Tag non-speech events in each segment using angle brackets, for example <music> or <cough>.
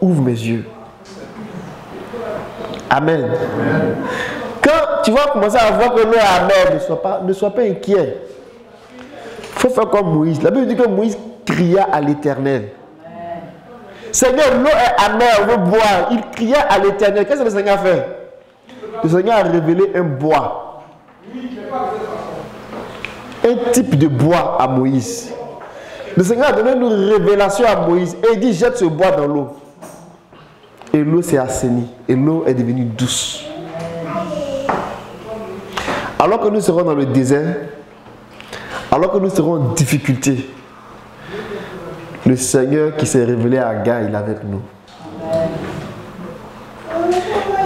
ouvre mes yeux. Amen. Quand tu vas commencer à voir que l'eau est amère, ne sois pas, ne sois pas inquiet. Il faut faire comme Moïse. La Bible dit que Moïse cria à l'éternel. Seigneur, l'eau est amère, on veut boire. Il cria à l'éternel. Qu'est-ce que le Seigneur a fait? Le Seigneur a révélé un bois. Un type de bois à Moïse. Le Seigneur a donné une révélation à Moïse et il dit jette ce bois dans l'eau. Et l'eau s'est assainie et l'eau est devenue douce. Alors que nous serons dans le désert, alors que nous serons en difficulté, le Seigneur qui s'est révélé à Agar, il est avec nous.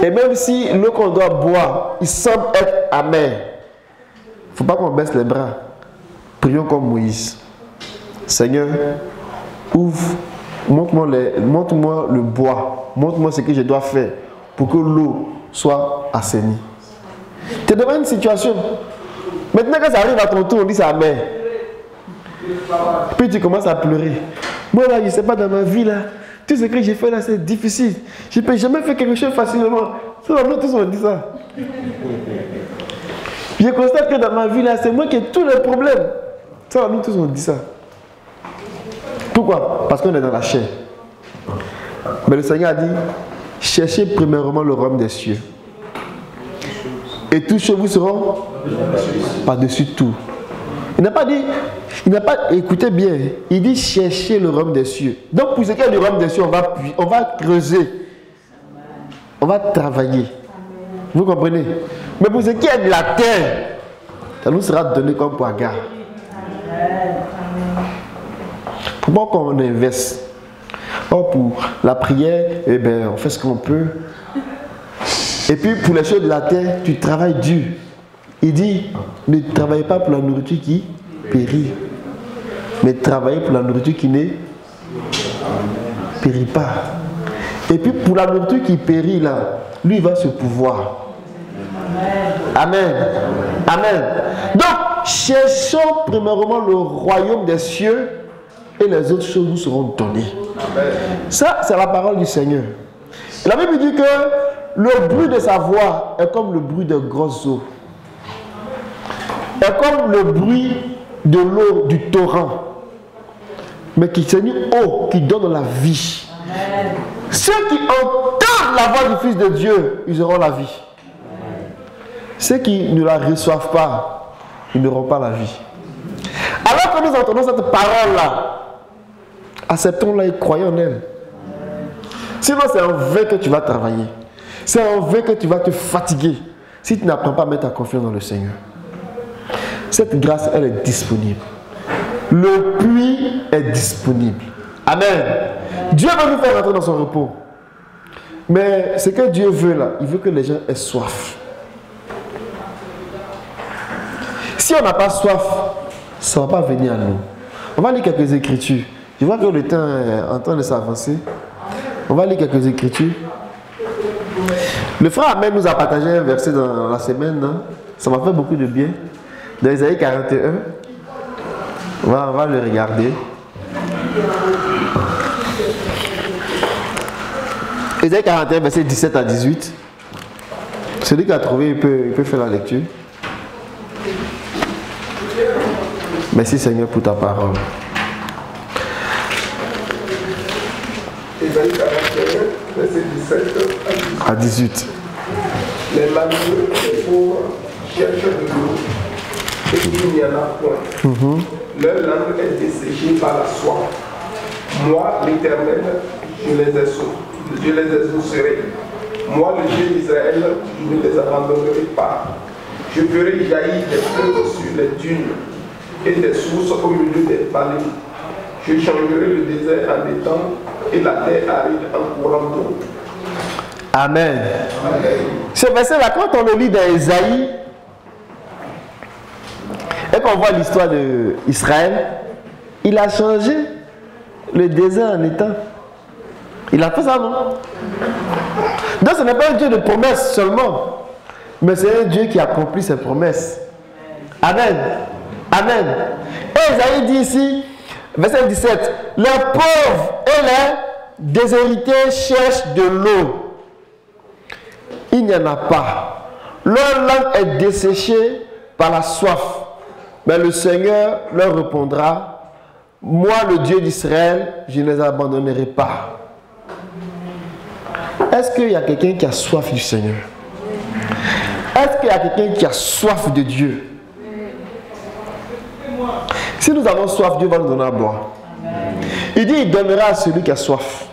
Et même si l'eau qu'on doit boire, il semble être amer, il ne faut pas qu'on baisse les bras. Prions comme Moïse. Seigneur, ouvre, montre-moi montre le bois, montre-moi ce que je dois faire pour que l'eau soit assainie. Tu es devant une situation. Maintenant que ça arrive à ton tour, on dit ça mère. Puis tu commences à pleurer. Moi là, je ne sais pas dans ma vie là. Tout ce que j'ai fait là, c'est difficile. Je ne peux jamais faire quelque chose facilement. Ça nous tous on dit ça. Je constate que dans ma vie là, c'est moi qui ai tous les problèmes. Ça nous tous on dit ça. Pourquoi Parce qu'on est dans la chair. Mais le Seigneur a dit, cherchez premièrement le royaume des cieux. Et tous chez vous seront par-dessus tout. Il n'a pas dit, il n'a pas, écoutez bien, il dit chercher le royaume des cieux. Donc pour ce qui est du royaume des cieux, on va, on va creuser. On va travailler. Vous comprenez? Mais pour ce qui est de la terre, ça nous sera donné comme pour Agar. Pourquoi qu'on investe? Oh, pour la prière, eh bien, on fait ce qu'on peut. Et puis pour les choses de la terre, tu travailles dur. Il dit, ne travaillez pas pour la nourriture qui périt, mais travaillez pour la nourriture qui ne périt pas. Et puis pour la nourriture qui périt là, lui va se pouvoir. Amen. Amen. Donc, cherchons premièrement le royaume des cieux et les autres choses nous seront données. Ça, c'est la parole du Seigneur. La Bible dit que le bruit de sa voix est comme le bruit de grosses eaux. Est comme le bruit de l'eau du torrent. Mais qui c'est une eau qui donne la vie. Ceux qui entendent la voix du Fils de Dieu, ils auront la vie. Ceux qui ne la reçoivent pas, ils n'auront pas la vie. Alors que nous entendons cette parole-là, Acceptons-la et croyons en elle. Sinon, c'est en vain que tu vas travailler. C'est en vain que tu vas te fatiguer si tu n'apprends pas à mettre ta confiance dans le Seigneur. Cette grâce, elle est disponible. Le puits est disponible. Amen. Dieu va nous faire rentrer dans son repos. Mais ce que Dieu veut là, il veut que les gens aient soif. Si on n'a pas soif, ça ne va pas venir à nous. On va lire quelques écritures. Je vois que le temps est en train de s'avancer. On va lire quelques écritures. Le frère Amen nous a partagé un verset dans la semaine. Hein. Ça m'a fait beaucoup de bien. Dans Isaïe 41. On va, on va le regarder. Isaïe 41, verset 17 à 18. Celui qui a trouvé, il peut, il peut faire la lecture. Merci Seigneur pour ta parole. Ésaïe 41, verset 17 à 18. Les malheureux et pauvres cherchent de l'eau et il n'y en a point. Mhm. Leur langue est desséchée par la soif. Moi, l'Éternel, je les je les exaucerai. Moi, le Dieu d'Israël, je ne les abandonnerai pas. Je ferai jaillir des fleuves sur les dunes et des sources au milieu des vallées. Je changerai le désert en étang et la terre aride en courant d'eau. Amen. Ce verset-là, quand on le lit dans Isaïe, et qu'on voit l'histoire d'Israël, il a changé le désert en étang. Il a fait ça, non? Donc ce n'est pas un Dieu de promesses seulement, mais c'est un Dieu qui accomplit ses promesses. Amen. Amen. Et Isaïe dit ici, verset 17, les pauvres et les déshérités cherchent de l'eau. Il n'y en a pas. Leur langue est desséchée par la soif. Mais le Seigneur leur répondra, moi le Dieu d'Israël, je ne les abandonnerai pas. Est-ce qu'il y a quelqu'un qui a soif du Seigneur? Est-ce qu'il y a quelqu'un qui a soif de Dieu? Si nous avons soif, Dieu va nous donner à boire. Il dit, il donnera à celui qui a soif.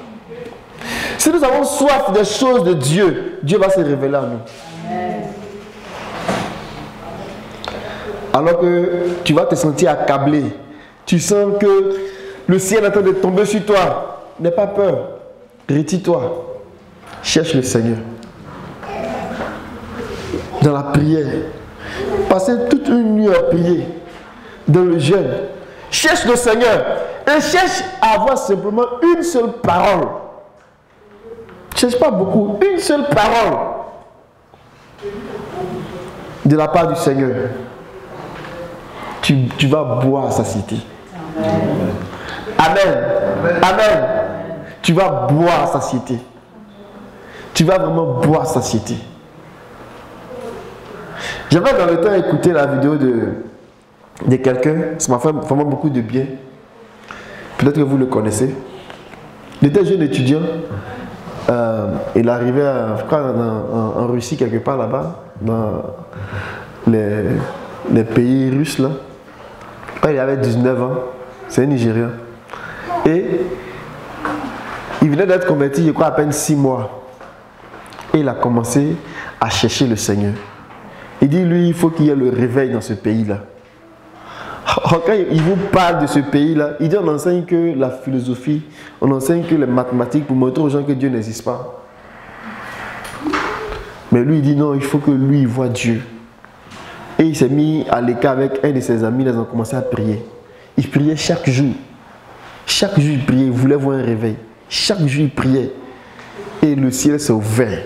Si nous avons soif des choses de Dieu, Dieu va se révéler à nous. Alors que tu vas te sentir accablé, tu sens que le ciel est en train de tomber sur toi, n'aie pas peur, retire-toi, cherche le Seigneur. Dans la prière, passez toute une nuit à prier, dans le jeûne, cherche le Seigneur et cherche à avoir simplement une seule parole. Cherche pas beaucoup, une seule parole de la part du Seigneur. Tu, tu vas boire sa cité. Amen. Amen. Tu vas boire sa cité. Tu vas vraiment boire sa cité. J'aimerais dans le temps écouter la vidéo de, de quelqu'un. Ça m'a fait vraiment beaucoup de bien. Peut-être que vous le connaissez. Il était jeune étudiant. Euh, il arrivait à, en, en Russie, quelque part là-bas, dans les, pays russes là. Il avait 19 ans, c'est un Nigérian. Et il venait d'être converti, je crois, à peine 6 mois. Et il a commencé à chercher le Seigneur. Il dit, lui, il faut qu'il y ait le réveil dans ce pays-là. <laughs> Quand il vous parle de ce pays-là, il dit, on enseigne que la philosophie, on enseigne que les mathématiques pour montrer aux gens que Dieu n'existe pas. Mais lui, il dit, non, il faut que lui, il voit Dieu. Et il s'est mis à l'écart avec un de ses amis, ils ont commencé à prier. Il priait chaque jour. Chaque jour, il priait, il voulait voir un réveil. Chaque jour, il priait. Et le ciel s'est ouvert.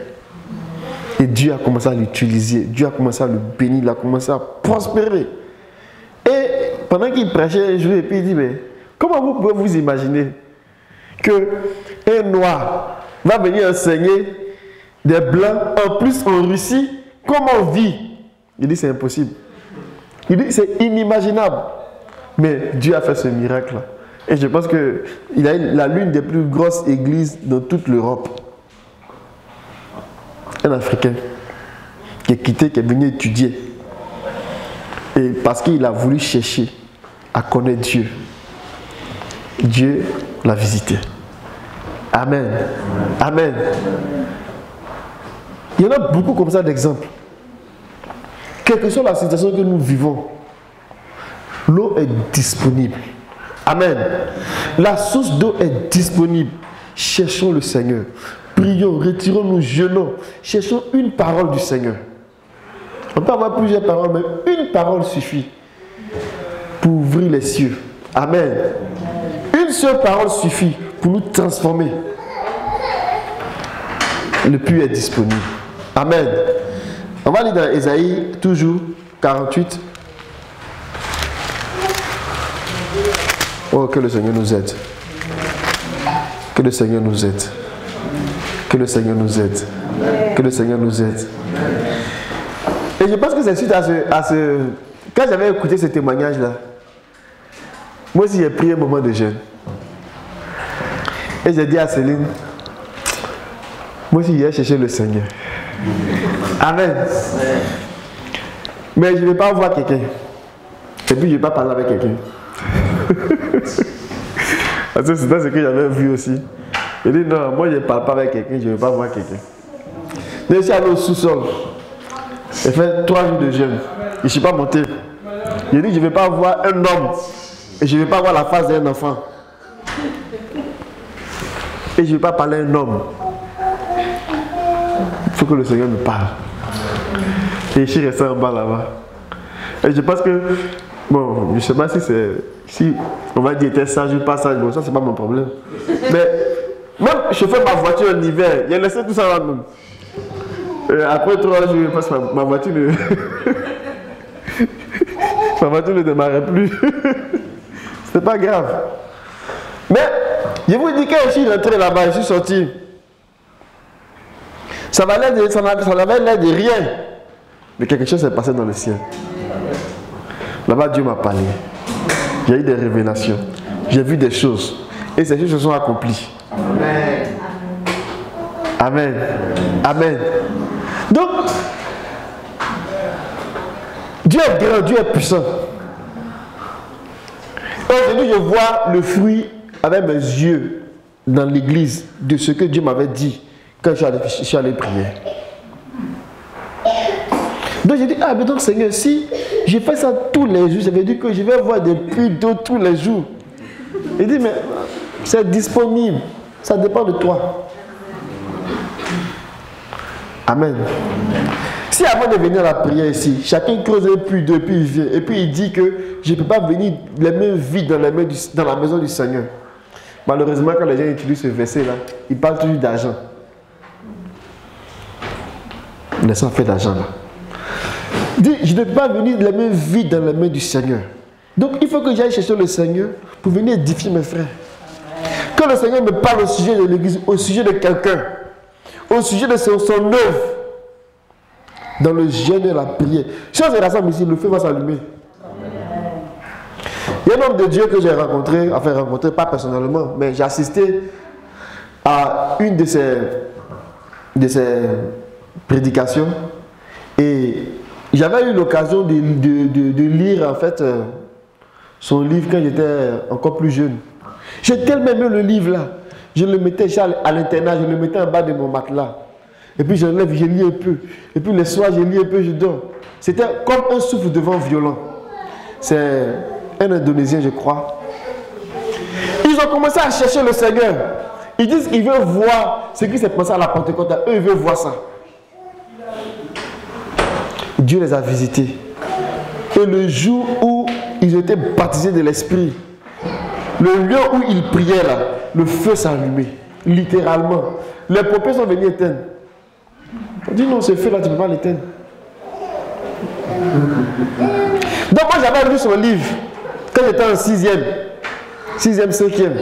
Et Dieu a commencé à l'utiliser. Dieu a commencé à le bénir. Il a commencé à prospérer. Pendant qu'il prêchait un jour, et puis il dit, mais comment vous pouvez vous imaginer que un noir va venir enseigner des blancs, en plus en Russie, comment on vit? Il dit, c'est impossible. Il dit, c'est inimaginable. Mais Dieu a fait ce miracle-là. Et je pense qu'il a la l'une des plus grosses églises dans toute l'Europe. Un Africain qui est quitté, qui est venu étudier. Et parce qu'il a voulu chercher à connaître Dieu, Dieu l'a visité. Amen. Amen. Il y en a beaucoup comme ça d'exemples. Quelle que soit la situation que nous vivons, l'eau est disponible. Amen. La source d'eau est disponible. Cherchons le Seigneur. Prions, retirons-nous, jeûnons. Cherchons une parole du Seigneur. On peut avoir plusieurs paroles, mais une parole suffit les cieux. Amen. Une seule parole suffit pour nous transformer. Le puits est disponible. Amen. On va lire dans Ésaïe, toujours 48. Oh, que le Seigneur nous aide. Que le Seigneur nous aide. Que le Seigneur nous aide. Que le Seigneur nous aide. Et je pense que c'est suite à ce, à ce... Quand j'avais écouté ce témoignage-là, moi aussi j'ai pris un moment de jeûne. Et j'ai dit à Céline, moi aussi j'ai cherché le Seigneur. Amen. Mais je ne vais pas voir quelqu'un. Et puis je ne vais pas parler avec quelqu'un. <laughs> Parce que c'était ce que j'avais vu aussi. Il dit non, moi je ne parle pas avec quelqu'un, je ne vais pas voir quelqu'un. Je suis allé au sous-sol. J'ai fait trois jours de jeûne. Je ne suis pas monté. Il dit je ne vais pas voir un homme. Je ne vais pas voir la face d'un enfant. Et je ne vais pas parler à un homme. Il faut que le Seigneur me parle. Et je suis resté en bas là-bas. Et je pense que, bon, je ne sais pas si c'est, si on va dire était sage ou pas sage, bon, ça c'est pas mon problème. Mais même je fais ma voiture en hiver, il a laissé tout ça là même. Et après trois jours, que ma voiture ne. <laughs> ma voiture ne démarrait plus. <laughs> C'était pas grave. Mais Je vous dis que je suis rentré là-bas, je suis sorti. Ça n'avait l'air de rien. Mais quelque chose s'est passé dans le ciel. Là-bas, Dieu m'a parlé. J'ai eu des révélations. J'ai vu des choses. Et ces choses se sont accomplies. Amen. Amen. Amen. Donc, Dieu est grand, Dieu est puissant. Aujourd'hui, je vois le fruit avec mes yeux dans l'église de ce que Dieu m'avait dit quand je suis allé prier. Donc j'ai dit, ah mais donc Seigneur, si je fais ça tous les jours, ça veut dire que je vais voir des puits d'eau tous les jours. Il dit, mais c'est disponible, ça dépend de toi. Amen. Avant de venir à la prière ici, chacun creuse un puits d'eau, puis il vient, et puis il dit que je ne peux pas venir les mains vides dans, mains dans la maison du Seigneur. Malheureusement, quand les gens utilisent ce verset-là, ils parlent toujours d'argent. Laissons faire d'argent là. Dit, je ne peux pas venir les mains vides dans les mains du Seigneur. Donc il faut que j'aille chercher le Seigneur pour venir édifier mes frères. Quand le Seigneur me parle au sujet de l'église, au sujet de quelqu'un, au sujet de son, œuvre, dans le jeûne et la prière, si on se ici, le feu va s'allumer. Il y a un homme de Dieu que j'ai rencontré, enfin rencontré pas personnellement, mais j'ai assisté à une de ses, de ses prédications et j'avais eu l'occasion de, lire en fait euh, son livre quand j'étais encore plus jeune. J'ai tellement aimé le livre là. Je le mettais à l'internat, je le mettais en bas de mon matelas. Et puis je lève, je lis un peu. Et puis le soir, je lis un peu, je dors. C'était comme un souffle de vent violent. C'est un Indonésien, je crois. Ils ont commencé à chercher le Seigneur. Ils disent qu'ils veulent voir ce qui s'est passé à la Pentecôte. Eux, ils veulent voir ça. Dieu les a visités. Et le jour où ils étaient baptisés de l'Esprit, le lieu où ils priaient là, le feu allumé. Littéralement. Les paupières sont venues éteindre. On dit non, ce feu là, tu ne peux pas l'éteindre. Donc moi j'avais lu son livre quand j'étais en sixième, sixième, cinquième.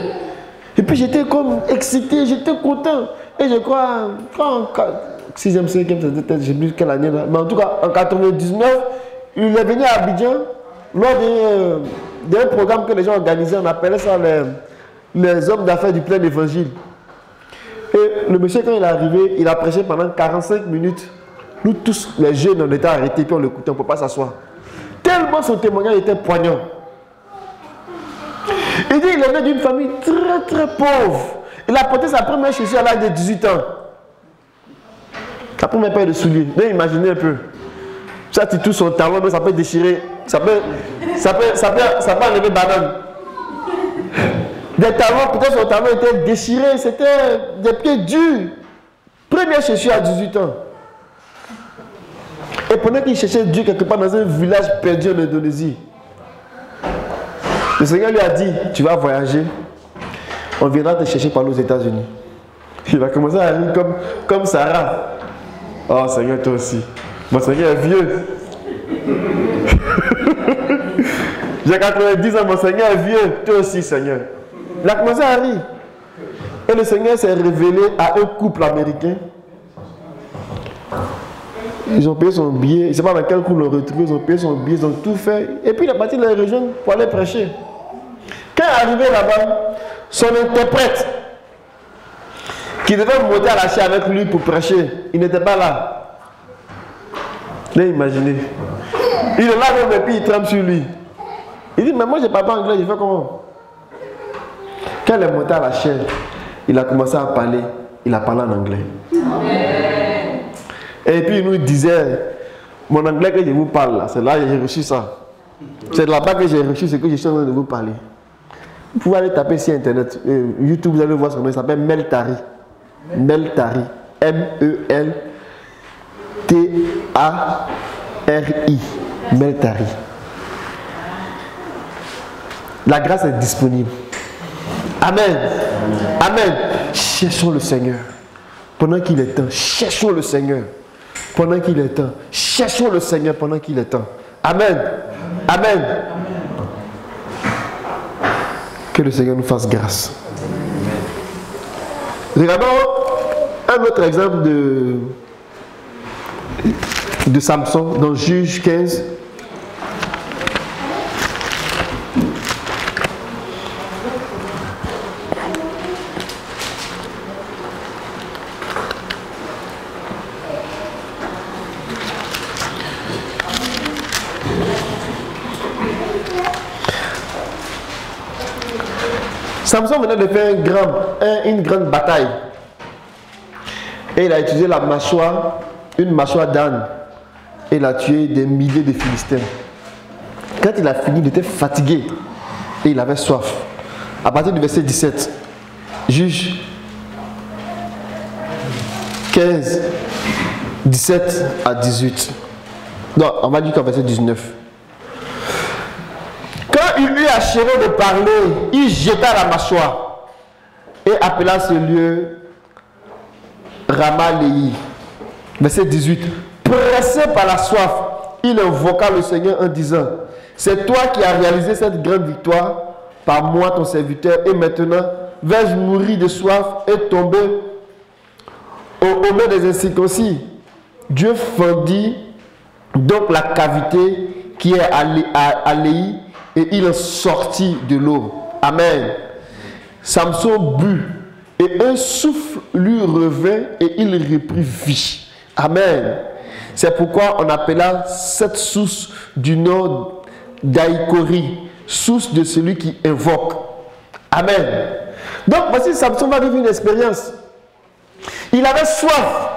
Et puis j'étais comme excité, j'étais content. Et je crois, quand 6e, 5e, c'était peut-être, je plus quelle année là. Mais en tout cas, en 99, il est venu à Abidjan lors d'un programme que les gens organisaient. On appelait ça les, hommes d'affaires du plein évangile. Et le monsieur, quand il est arrivé, il a prêché pendant 45 minutes. Nous tous, les jeunes, on était arrêtés, puis on l'écoutait, on ne peut pas s'asseoir. Tellement son témoignage était poignant. Il dit il est né d'une famille très très pauvre. Il a porté sa première chaussure à l'âge de 18 ans. Peut même pas de souliers. Mais imaginez un peu. Ça, tu touches son talon, mais ça peut déchirer. Ça peut, ça peut, ça peut, ça peut enlever banane. Des talons, peut-être son talon était déchiré. C'était des pieds durs. Première chaussure à 18 ans. Et pendant qu'il cherchait Dieu quelque part dans un village perdu en Indonésie, le Seigneur lui a dit, tu vas voyager, on viendra te chercher par aux États-Unis. Il a commencé à rire comme, comme Sarah. Oh Seigneur, toi aussi. Mon Seigneur est vieux. <laughs> J'ai 90 ans, mon Seigneur est vieux. Toi aussi, Seigneur. Il a commencé à rire. Et le Seigneur s'est révélé à un couple américain. Ils ont payé son billet. Je ne sais pas dans quel coup ils l'ont retrouvé. Ils ont payé son billet, ils ont tout fait. Et puis il est parti la région pour aller prêcher. Quand arrivé là-bas, son interprète qui devait monter à la chair avec lui pour prêcher. Il n'était pas là. Là, imaginez. Il est là même et puis il trempe sur lui. Il dit, mais moi je parle pas anglais, je fais comment? Quand il est monté à la chair, il a commencé à parler. Il a parlé en anglais. Et puis il nous disait, mon anglais que je vous parle là, c'est là que j'ai reçu ça. C'est là-bas que j'ai reçu ce que je suis en train de vous parler. Vous pouvez aller taper sur Internet. Euh, YouTube, vous allez voir son nom. Il s'appelle Meltari. Meltari. M-E-L-T-A-R-I. Meltari. La grâce est disponible. Amen. Amen. Cherchons le Seigneur. Pendant qu'il est temps, cherchons le Seigneur. Pendant qu'il est temps, cherchons le Seigneur pendant qu'il est temps. Amen. Amen. Que le Seigneur nous fasse grâce. Regardons un autre exemple de, de Samson dans Juge 15. Samson venait de faire une grande bataille. Et il a utilisé la mâchoire, une mâchoire d'âne. Et il a tué des milliers de Philistins. Quand il a fini, il était fatigué. Et il avait soif. À partir du verset 17, juge 15, 17 à 18. Non, on va dire qu'en verset 19 il lui achevé de parler, il jeta la mâchoire et appela ce lieu Ramalei. Verset 18. Pressé par la soif, il invoqua le Seigneur en disant, c'est toi qui as réalisé cette grande victoire par moi, ton serviteur, et maintenant, vais-je mourir de soif et tomber au, au des incirconcis Dieu fendit donc la cavité qui est à, à, et il est sorti de l'eau. Amen. Samson but et un souffle lui revint et il reprit vie. Amen. C'est pourquoi on appela cette source du nom d'Aïkori, source de celui qui invoque. Amen. Donc voici Samson va vivre une expérience. Il avait soif.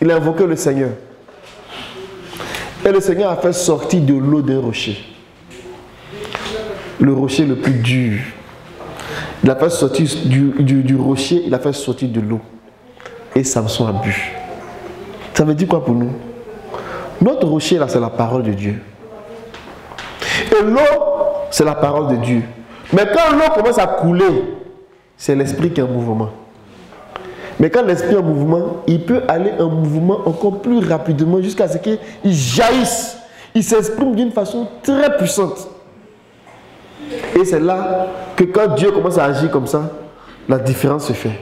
Il a invoqué le Seigneur. Et le Seigneur a fait sortir de l'eau d'un rocher le rocher le plus dur. Il a fait sortir du, rocher, il a fait sortir de l'eau. Et Samson a bu. Ça veut dire quoi pour nous? Notre rocher, là, c'est la parole de Dieu. Et l'eau, c'est la parole de Dieu. Mais quand l'eau commence à couler, c'est l'esprit qui est en mouvement. Mais quand l'esprit est en mouvement, il peut aller en mouvement encore plus rapidement jusqu'à ce qu'il jaillisse. Il s'exprime d'une façon très puissante. Et c'est là que quand Dieu commence à agir comme ça, la différence se fait.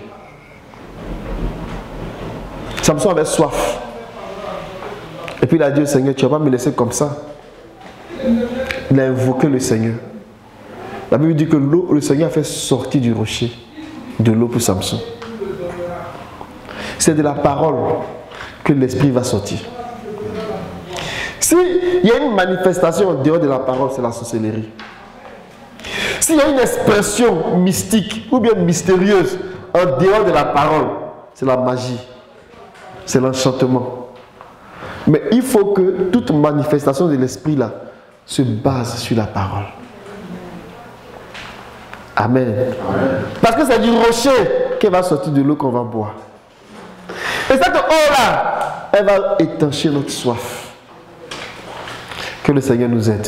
Samson avait soif. Et puis il a dit au Seigneur, tu ne vas pas me laisser comme ça. Il a invoqué le Seigneur. La Bible dit que le Seigneur a fait sortir du rocher de l'eau pour Samson. C'est de la parole que l'esprit va sortir. S'il y a une manifestation en dehors de la parole, c'est la sorcellerie. S'il y a une expression mystique ou bien mystérieuse en dehors de la parole, c'est la magie, c'est l'enchantement. Mais il faut que toute manifestation de l'esprit là se base sur la parole. Amen. Parce que c'est du rocher qui va sortir de l'eau qu'on va boire. Et cette eau-là, elle va étancher notre soif. Que le Seigneur nous aide.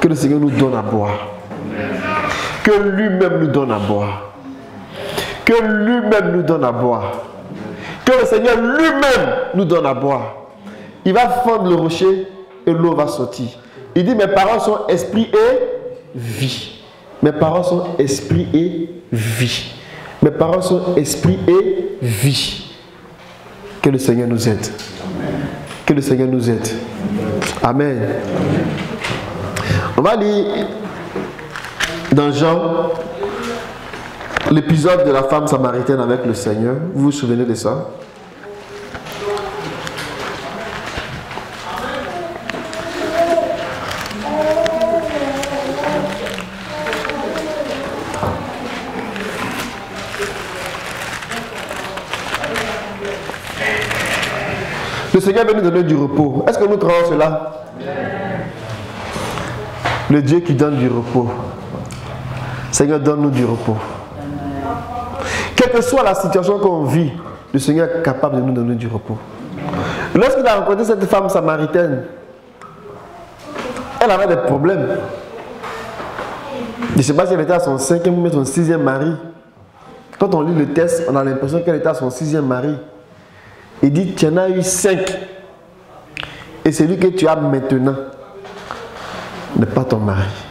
Que le Seigneur nous donne à boire que lui-même nous donne à boire. Que lui-même nous donne à boire. Que le Seigneur lui-même nous donne à boire. Il va fendre le rocher et l'eau va sortir. Il dit, mes paroles sont esprit et vie. Mes paroles sont esprit et vie. Mes paroles sont esprit et vie. Que le Seigneur nous aide. Que le Seigneur nous aide. Amen. On va lire dans Jean, l'épisode de la femme samaritaine avec le Seigneur, vous vous souvenez de ça? Le Seigneur veut nous donner du repos. Est-ce que nous croyons cela? Le Dieu qui donne du repos. Seigneur, donne-nous du repos. Quelle que soit la situation qu'on vit, le Seigneur est capable de nous donner du repos. Lorsqu'il a rencontré cette femme samaritaine, elle avait des problèmes. Je ne sais pas si elle était à son cinquième ou son sixième mari. Quand on lit le test, on a l'impression qu'elle était à son sixième mari. Il dit, tu en as eu cinq. Et celui que tu as maintenant n'est pas ton mari.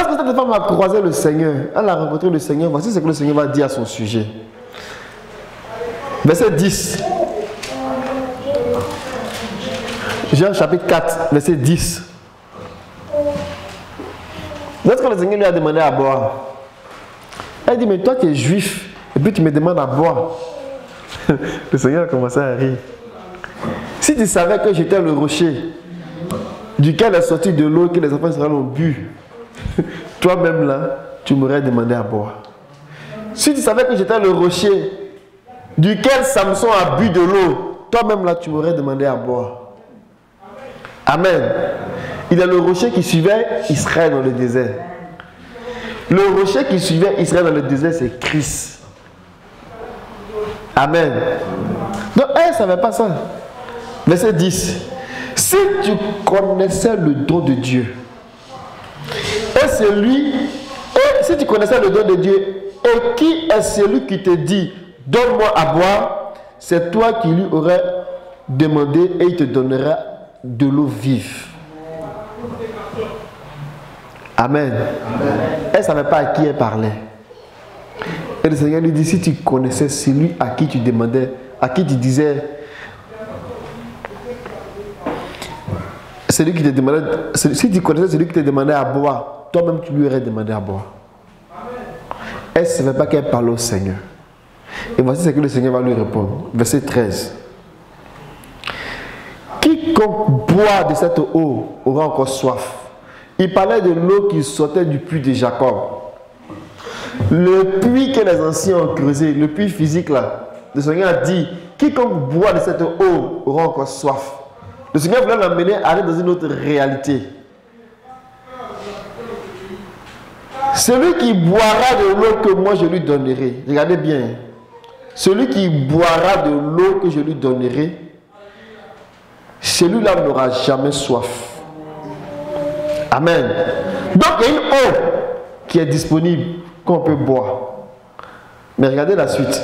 Lorsque cette femme a croisé le Seigneur, elle a rencontré le Seigneur, voici ce que le Seigneur va dire à son sujet. Verset 10. Jean chapitre 4, verset 10. Lorsque le Seigneur lui a demandé à boire, elle dit, mais toi tu es juif, et puis tu me demandes à boire. <laughs> le Seigneur a commencé à rire. Si tu savais que j'étais le rocher, duquel est sorti de l'eau que les enfants d'Israël ont bu, <laughs> toi-même là, tu m'aurais demandé à boire. Si tu savais que j'étais le rocher, duquel Samson a bu de l'eau, toi-même là, tu m'aurais demandé à boire. Amen. Il est le rocher qui suivait Israël dans le désert. Le rocher qui suivait Israël dans le désert, c'est Christ. Amen. Donc, elle ne savait pas ça. Verset 10. Si tu connaissais le don de Dieu, et celui, et si tu connaissais le don de Dieu, et qui est celui qui te dit, donne-moi à boire, c'est toi qui lui aurais demandé et il te donnera de l'eau vive. Amen. Elle ne savait pas à qui elle parlait. Et le Seigneur lui dit, si tu connaissais celui à qui tu demandais, à qui tu disais, celui qui te demandait, si tu connaissais celui qui te demandait à boire, toi-même tu lui aurais demandé à boire. Elle ne savait pas qu'elle parlait au Seigneur. Et voici ce que le Seigneur va lui répondre. Verset 13. Quiconque boit de cette eau aura encore soif. Il parlait de l'eau qui sortait du puits de Jacob. Le puits que les anciens ont creusé, le puits physique là, le Seigneur a dit, quiconque boit de cette eau aura encore soif. Le Seigneur voulait l'amener à aller dans une autre réalité. Celui qui boira de l'eau que moi je lui donnerai, regardez bien, celui qui boira de l'eau que je lui donnerai, celui-là n'aura jamais soif. Amen. Donc il y a une eau qui est disponible qu'on peut boire. Mais regardez la suite.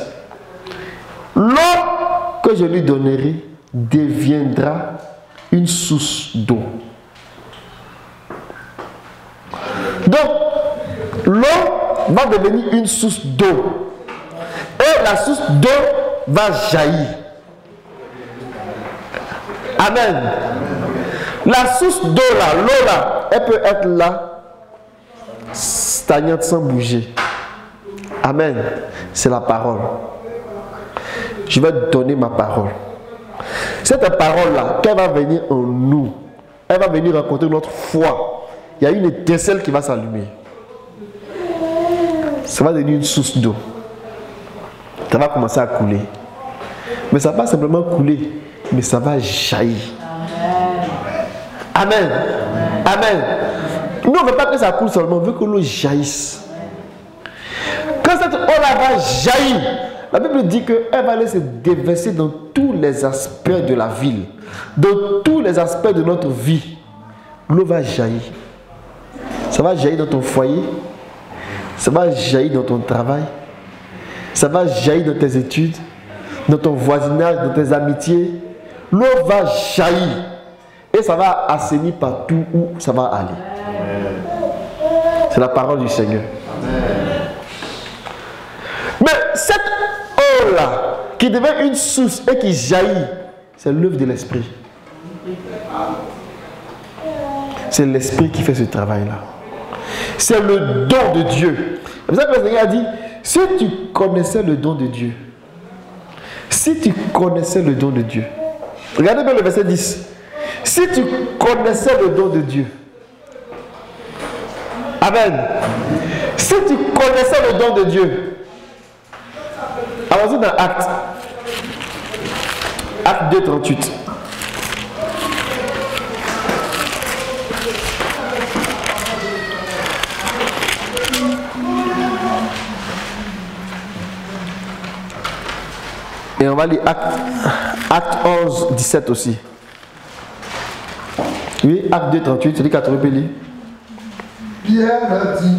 L'eau que je lui donnerai deviendra une source d'eau. Donc, l'eau va devenir une source d'eau. Et la source d'eau va jaillir. Amen. La source d'eau là, l'eau là, elle peut être là, stagnante sans bouger. Amen. C'est la parole. Je vais donner ma parole. Cette parole-là, qu'elle va venir en nous, elle va venir rencontrer notre foi. Il y a une étincelle qui va s'allumer. Ça va devenir une source d'eau. Ça va commencer à couler. Mais ça va simplement couler, mais ça va jaillir. Amen. Amen. Nous, on ne veut pas que ça coule seulement, on veut que l'eau jaillisse. Quand cette eau-là va jaillir, la Bible dit qu'elle va aller se déverser dans tous les aspects de la ville, dans tous les aspects de notre vie. L'eau va jaillir. Ça va jaillir dans ton foyer, ça va jaillir dans ton travail, ça va jaillir dans tes études, dans ton voisinage, dans tes amitiés? L'eau va jaillir et ça va assainir partout où ça va aller. C'est la parole du Seigneur. Mais cette eau-là, qui devient une source et qui jaillit, c'est l'œuvre de l'Esprit. C'est l'Esprit qui fait ce travail-là. C'est le don de Dieu. C'est pour ça que le Seigneur a dit, si tu connaissais le don de Dieu, si tu connaissais le don de Dieu, regardez bien le verset 10. Si tu connaissais le don de Dieu, Amen. Si tu connaissais le don de Dieu, allons-y dans Acte. Acte 2, 38. Et on va lire Acte, Acte 11, 17 aussi. Oui, Acte 2, 38, c'est dit qu'à lire. Pierre a dit,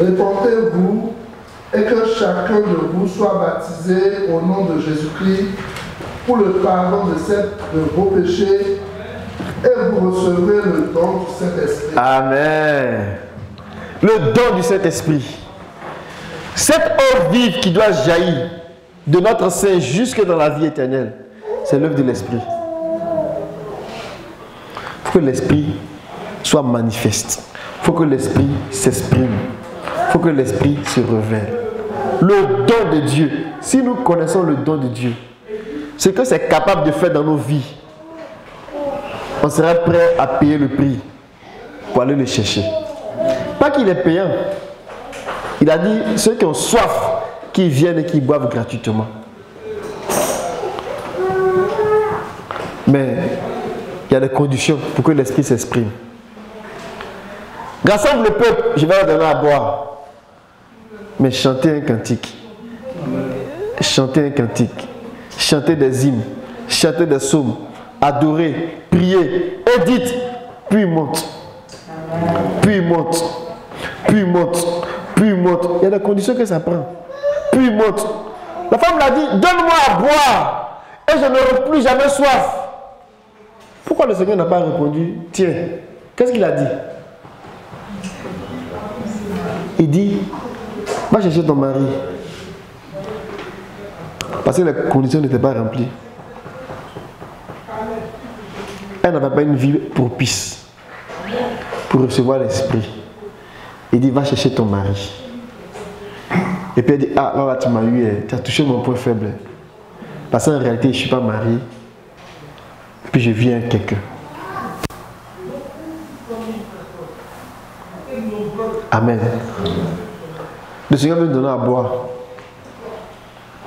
répondez-vous et que chacun de vous soit baptisé au nom de Jésus-Christ pour le pardon de, cette, de vos péchés Et vous recevrez le don du Saint-Esprit. Amen. Le don du Saint-Esprit. Cette eau vive qui doit jaillir de notre sein jusque dans la vie éternelle, c'est l'œuvre de l'Esprit. Il faut que l'Esprit soit manifeste. Il faut que l'Esprit s'exprime. Il faut que l'Esprit se révèle. Le don de Dieu. Si nous connaissons le don de Dieu, ce que c'est capable de faire dans nos vies, on sera prêt à payer le prix pour aller le chercher. Pas qu'il est payant. Il a dit ceux qui ont soif, qui viennent et qui boivent gratuitement. Mais il y a des conditions pour que l'esprit s'exprime. Rassemble le peuple, je vais leur donner à boire. Mais chantez un cantique. Chantez un cantique. Chantez des hymnes. Chantez des psaumes. Adorez, priez, et dites, puis monte. Puis monte. Puis monte. Puis monte. Il y a des conditions que ça prend. Puis monte. La femme l'a dit, donne-moi à boire. Et je n'aurai plus jamais soif. Pourquoi le Seigneur n'a pas répondu Tiens, qu'est-ce qu'il a dit? Il dit Va chercher ton mari. Parce que les conditions n'étaient pas remplies. Elle n'avait pas une vie propice pour recevoir l'esprit. Il dit Va chercher ton mari. Et puis elle dit Ah, là, tu m'as eu, eh, tu as touché mon point faible. Parce qu'en réalité, je ne suis pas marié. Puis je viens quelqu'un. Amen. Le Seigneur veut nous donner à boire.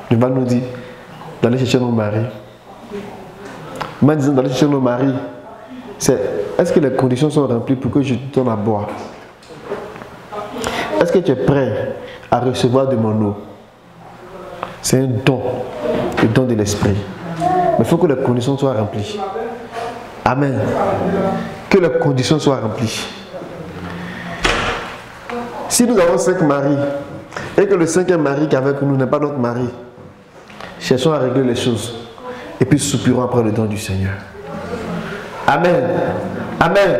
Il va nous dire d'aller chercher nos maris. Moi, disant d'aller chercher nos maris, c'est est-ce que les conditions sont remplies pour que je te donne à boire? Est-ce que tu es prêt? À recevoir de mon eau C'est un don, le don de l'esprit. Mais il faut que les conditions soient remplies. Amen. Que les conditions soient remplies. Si nous avons cinq maris et que le cinquième mari qui est avec nous n'est pas notre mari, cherchons à régler les choses et puis soupirons après le don du Seigneur. Amen. Amen.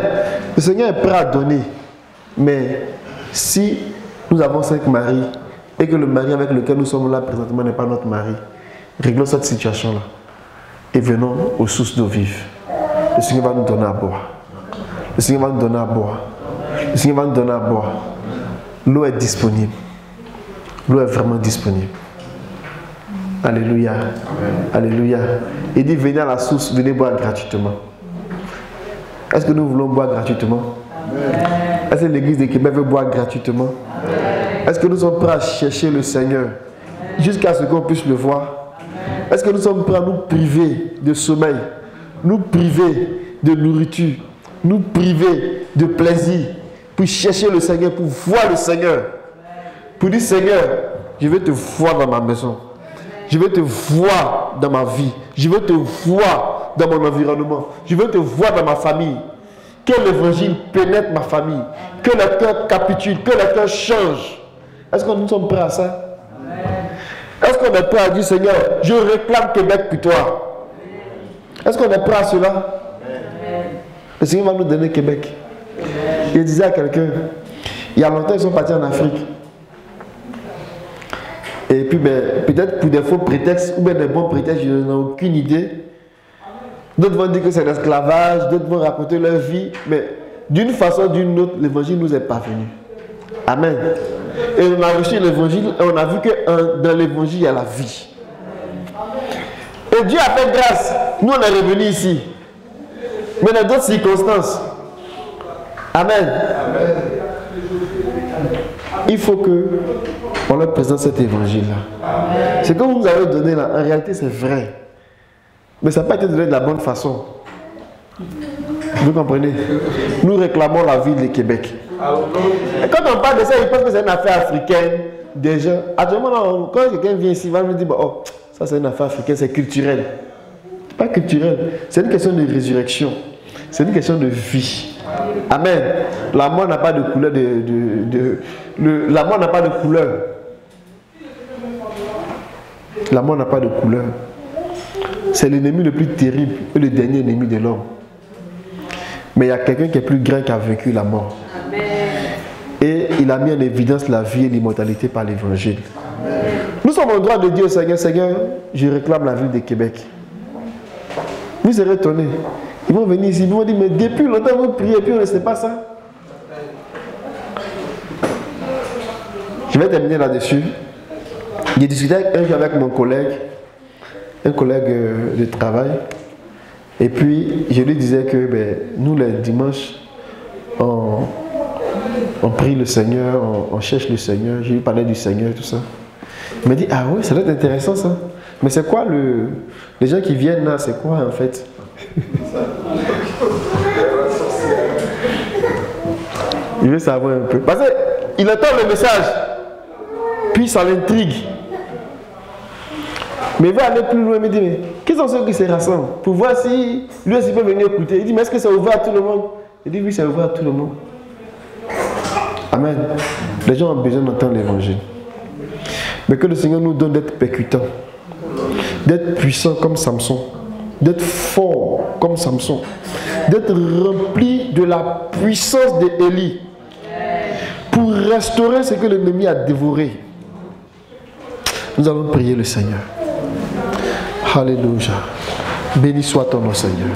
Le Seigneur est prêt à donner. Mais si nous avons cinq maris et que le mari avec lequel nous sommes là présentement n'est pas notre mari, réglons cette situation-là et venons aux sources d'eau vive. Le Seigneur va nous donner à boire. Le Seigneur va nous donner à boire. Le Seigneur va nous donner à boire. L'eau est disponible. L'eau est vraiment disponible. Alléluia. Alléluia. Il dit venez à la source, venez boire gratuitement. Est-ce que nous voulons boire gratuitement? Est-ce que l'église de Québec veut boire gratuitement? Est-ce que nous sommes prêts à chercher le Seigneur jusqu'à ce qu'on puisse le voir? Est-ce que nous sommes prêts à nous priver de sommeil, nous priver de nourriture, nous priver de plaisir pour chercher le Seigneur, pour voir le Seigneur? Pour dire Seigneur, je veux te voir dans ma maison. Je veux te voir dans ma vie. Je veux te voir dans mon environnement. Je veux te voir dans ma famille. Que l'évangile pénètre ma famille. Que le cœur capitule. Que le cœur change. Est-ce que nous sommes prêts à ça? Est-ce qu'on est prêt à dire Seigneur, je réclame Québec pour toi? Est-ce qu'on est prêt à cela? Le Seigneur va nous donner Québec. Il disait à quelqu'un, il y a longtemps, ils sont partis en Afrique. Et puis, ben, peut-être pour des faux prétextes ou bien des bons prétextes, je n'ai aucune idée. D'autres vont dire que c'est l'esclavage, d'autres vont raconter leur vie, mais d'une façon ou d'une autre, l'évangile nous est parvenu. Amen. Et on a reçu l'évangile et on a vu que dans l'évangile, il y a la vie. Et Dieu a fait grâce. Nous, on est revenus ici. Mais dans d'autres circonstances. Amen. Il faut que on leur présente cet évangile-là. Ce que vous nous avez donné là, en réalité, c'est vrai. Mais ça n'a pas été donné de la bonne façon. Vous comprenez? Nous réclamons la ville de Québec. Et quand on parle de ça, ils pensent que c'est une affaire africaine. Déjà, actuellement, quand quelqu'un vient ici, il va me dire Oh, ça c'est une affaire africaine, c'est culturel. Pas culturel, c'est une question de résurrection. C'est une question de vie. Amen. La mort n'a pas de couleur de. la mort n'a pas de couleur. La mort n'a pas de couleur. C'est l'ennemi le plus terrible et le dernier ennemi de l'homme. Mais il y a quelqu'un qui est plus grand qui a vécu la mort. Et il a mis en évidence la vie et l'immortalité par l'évangile. Nous sommes en droit de dire au Seigneur, Seigneur, je réclame la ville de Québec. Vous serez étonnés. Ils vont venir ici, ils vont dire, mais depuis longtemps vous priez et puis on ne sait pas ça. Je vais terminer là-dessus. J'ai discuté un jour avec mon collègue, un collègue euh, de travail. Et puis, je lui disais que ben, nous, les dimanches, on, on prie le Seigneur, on, cherche le Seigneur. Je lui parlais du Seigneur, tout ça. Il m'a dit, ah oui, ça doit être intéressant ça. Mais c'est quoi le... Les gens qui viennent là, c'est quoi en fait Il veut savoir un peu. Parce qu'il entend le message, puis ça l'intrigue. Mais il va aller plus loin, il me dit, mais qui sont ceux qui se rassemblent Pour voir si lui aussi peut venir écouter. Il dit, mais est-ce que c'est ouvert à tout le monde? Il dit, oui, c'est ouvert à tout le monde. Amen. Les gens ont besoin d'entendre l'évangile. Mais que le Seigneur nous donne d'être percutants, d'être puissants comme Samson, d'être forts comme Samson, d'être remplis de la puissance d'Élie pour restaurer ce que l'ennemi a dévoré. Nous allons prier le Seigneur. Alléluia. Béni soit ton nom, Seigneur.